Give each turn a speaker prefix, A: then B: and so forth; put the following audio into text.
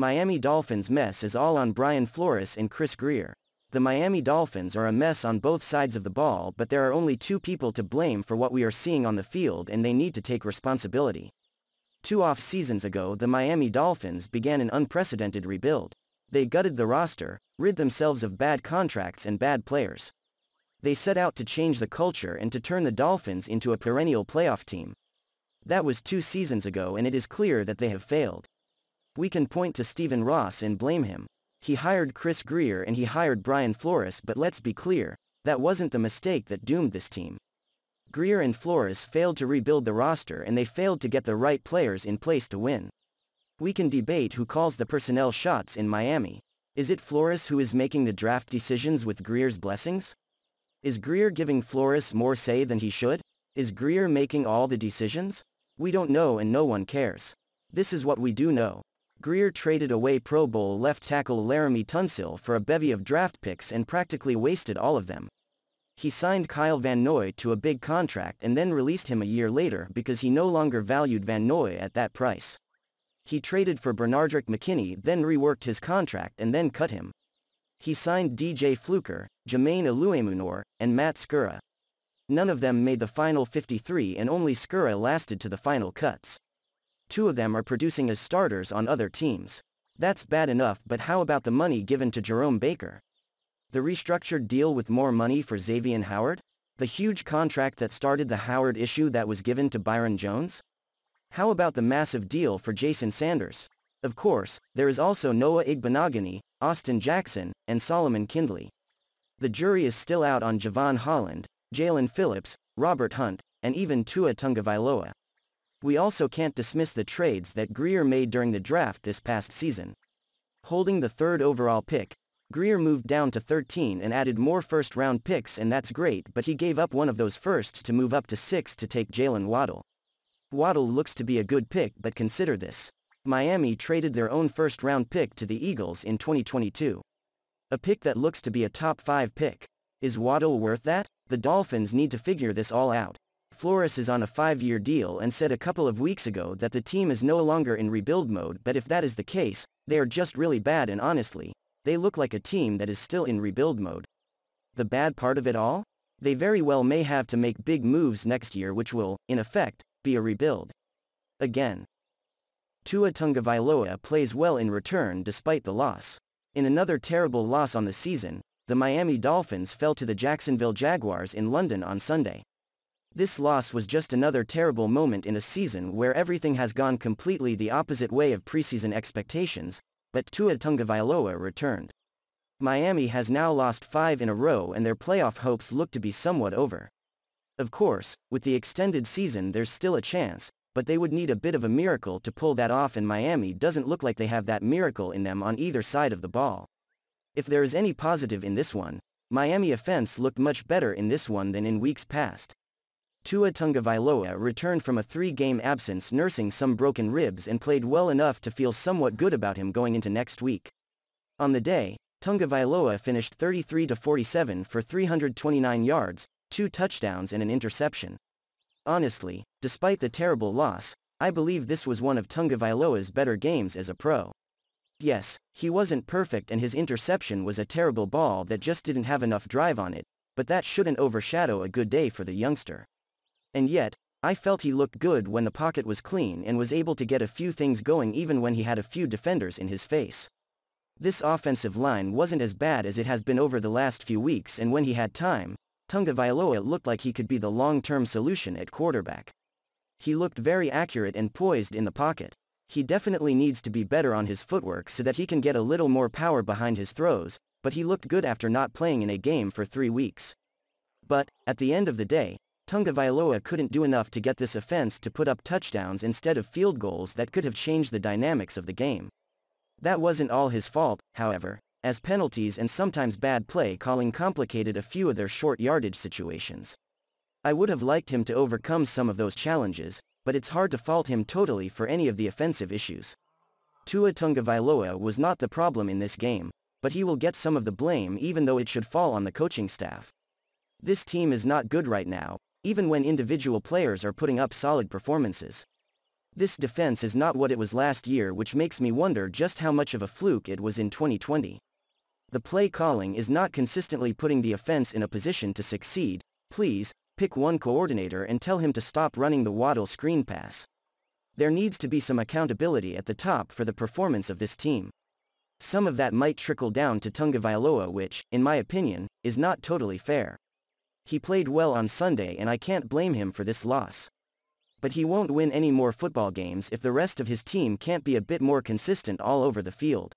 A: Miami Dolphins mess is all on Brian Flores and Chris Grier. The Miami Dolphins are a mess on both sides of the ball but there are only two people to blame for what we are seeing on the field and they need to take responsibility. Two off seasons ago the Miami Dolphins began an unprecedented rebuild. They gutted the roster, rid themselves of bad contracts and bad players. They set out to change the culture and to turn the Dolphins into a perennial playoff team. That was two seasons ago and it is clear that they have failed. We can point to Stephen Ross and blame him. He hired Chris Grier and he hired Brian Flores but let's be clear, that wasn't the mistake that doomed this team. Grier and Flores failed to rebuild the roster and they failed to get the right players in place to win. We can debate who calls the personnel shots in Miami. Is it Flores who is making the draft decisions with Grier's blessings? Is Grier giving Flores more say than he should? Is Grier making all the decisions? We don't know and no one cares. This is what we do know. Grier traded away Pro Bowl left tackle Laremy Tunsil for a bevy of draft picks and practically wasted all of them. He signed Kyle Van Noy to a big contract and then released him a year later because he no longer valued Van Noy at that price. He traded for Benardrick McKinney then reworked his contract and then cut him. He signed DJ Fluker, Jermaine Eluemunor, and Matt Skura. None of them made the final 53 and only Skura lasted to the final cuts. Two of them are producing as starters on other teams. That's bad enough but how about the money given to Jerome Baker? The restructured deal with more money for Xavier Howard? The huge contract that started the Howard issue that was given to Byron Jones? How about the massive deal for Jason Sanders? Of course, there is also Noah Igbinoghene, Austin Jackson, and Solomon Kindley. The jury is still out on Jevon Holland, Jaelan Phillips, Robert Hunt, and even Tua Tagovailoa. We also can't dismiss the trades that Grier made during the draft this past season. Holding the third overall pick, Grier moved down to 13 and added more first-round picks and that's great but he gave up one of those firsts to move up to 6 to take Jaylen Waddle. Waddle looks to be a good pick but consider this. Miami traded their own first-round pick to the Eagles in 2022. A pick that looks to be a top 5 pick. Is Waddle worth that? The Dolphins need to figure this all out. Flores is on a five-year deal and said a couple of weeks ago that the team is no longer in rebuild mode but if that is the case, they are just really bad and honestly, they look like a team that is still in rebuild mode. The bad part of it all? They very well may have to make big moves next year which will, in effect, be a rebuild. Again. Tua Tagovailoa plays well in return despite the loss. In another terrible loss on the season, the Miami Dolphins fell to the Jacksonville Jaguars in London on Sunday. This loss was just another terrible moment in a season where everything has gone completely the opposite way of preseason expectations, but Tua Tagovailoa returned. Miami has now lost five in a row and their playoff hopes look to be somewhat over. Of course, with the extended season there's still a chance, but they would need a bit of a miracle to pull that off and Miami doesn't look like they have that miracle in them on either side of the ball. If there is any positive in this one, Miami offense looked much better in this one than in weeks past. Tua Tagovailoa returned from a three-game absence nursing some broken ribs and played well enough to feel somewhat good about him going into next week. On the day, Tagovailoa finished 33-47 for 329 yards, two touchdowns and an interception. Honestly, despite the terrible loss, I believe this was one of Tagovailoa's better games as a pro. Yes, he wasn't perfect and his interception was a terrible ball that just didn't have enough drive on it, but that shouldn't overshadow a good day for the youngster. And yet, I felt he looked good when the pocket was clean and was able to get a few things going even when he had a few defenders in his face. This offensive line wasn't as bad as it has been over the last few weeks and when he had time, Tagovailoa looked like he could be the long-term solution at quarterback. He looked very accurate and poised in the pocket. He definitely needs to be better on his footwork so that he can get a little more power behind his throws, but he looked good after not playing in a game for three weeks. But, at the end of the day, Tagovailoa couldn't do enough to get this offense to put up touchdowns instead of field goals that could have changed the dynamics of the game. That wasn't all his fault, however, as penalties and sometimes bad play calling complicated a few of their short yardage situations. I would have liked him to overcome some of those challenges, but it's hard to fault him totally for any of the offensive issues. Tua Tagovailoa was not the problem in this game, but he will get some of the blame even though it should fall on the coaching staff. This team is not good right now, even when individual players are putting up solid performances. This defense is not what it was last year which makes me wonder just how much of a fluke it was in 2020. The play calling is not consistently putting the offense in a position to succeed, please, pick one coordinator and tell him to stop running the Waddle screen pass. There needs to be some accountability at the top for the performance of this team. Some of that might trickle down to Tagovailoa which, in my opinion, is not totally fair. He played well on Sunday and I can't blame him for this loss. But he won't win any more football games if the rest of his team can't be a bit more consistent all over the field.